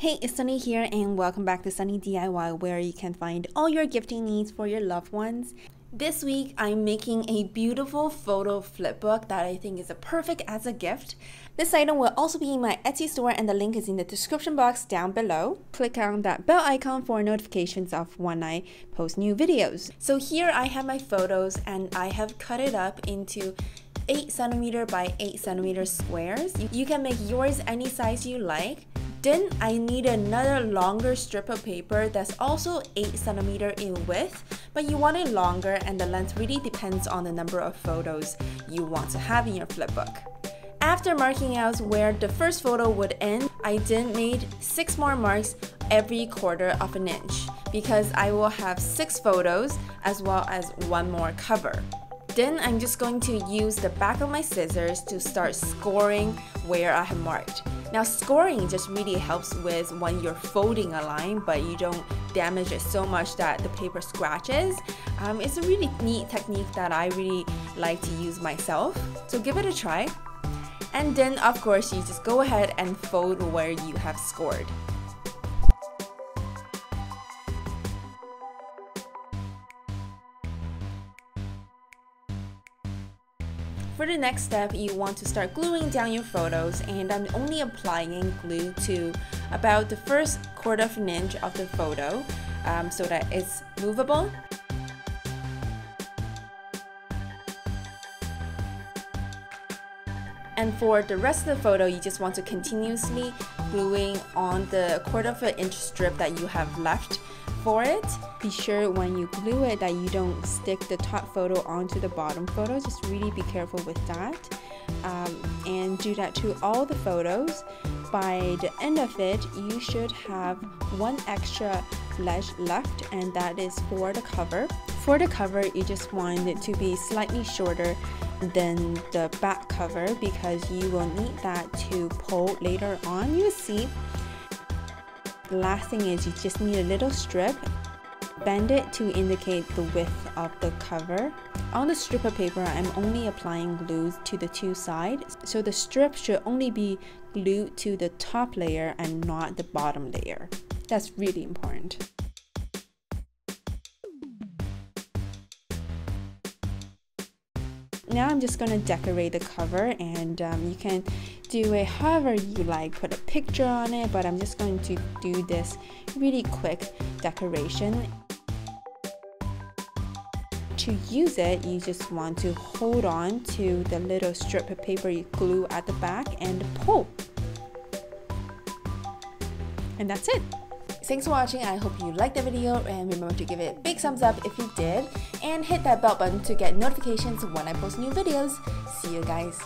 Hey, it's Sunny here and welcome back to Sunny DIY where you can find all your gifting needs for your loved ones. This week, I'm making a beautiful photo flipbook that I think is a perfect as a gift. This item will also be in my Etsy store and the link is in the description box down below. Click on that bell icon for notifications of when I post new videos. So here I have my photos and I have cut it up into 8 centimeter by 8 centimeter squares. You can make yours any size you like. Then I need another longer strip of paper that's also 8 centimeter in width, but you want it longer and the length really depends on the number of photos you want to have in your flipbook. After marking out where the first photo would end, I then made 6 more marks every quarter of an inch because I will have 6 photos as well as one more cover. Then I'm just going to use the back of my scissors to start scoring where I have marked. Now scoring just really helps with when you're folding a line but you don't damage it so much that the paper scratches. Um, it's a really neat technique that I really like to use myself. So give it a try. And then of course you just go ahead and fold where you have scored. For the next step, you want to start gluing down your photos and I'm only applying glue to about the first quarter of an inch of the photo um, so that it's movable. And for the rest of the photo, you just want to continuously gluing on the quarter of an inch strip that you have left for it. Be sure when you glue it that you don't stick the top photo onto the bottom photo. Just really be careful with that. Um, and do that to all the photos. By the end of it, you should have one extra ledge left and that is for the cover. For the cover, you just want it to be slightly shorter than the back cover because you will need that to pull later on. You see the last thing is you just need a little strip. Bend it to indicate the width of the cover. On the strip of paper, I'm only applying glue to the two sides. So the strip should only be glued to the top layer and not the bottom layer. That's really important. now I'm just going to decorate the cover and um, you can do it however you like put a picture on it but I'm just going to do this really quick decoration to use it you just want to hold on to the little strip of paper you glue at the back and pull and that's it Thanks for watching. I hope you liked the video and remember to give it a big thumbs up if you did and hit that bell button to get notifications when I post new videos. See you guys.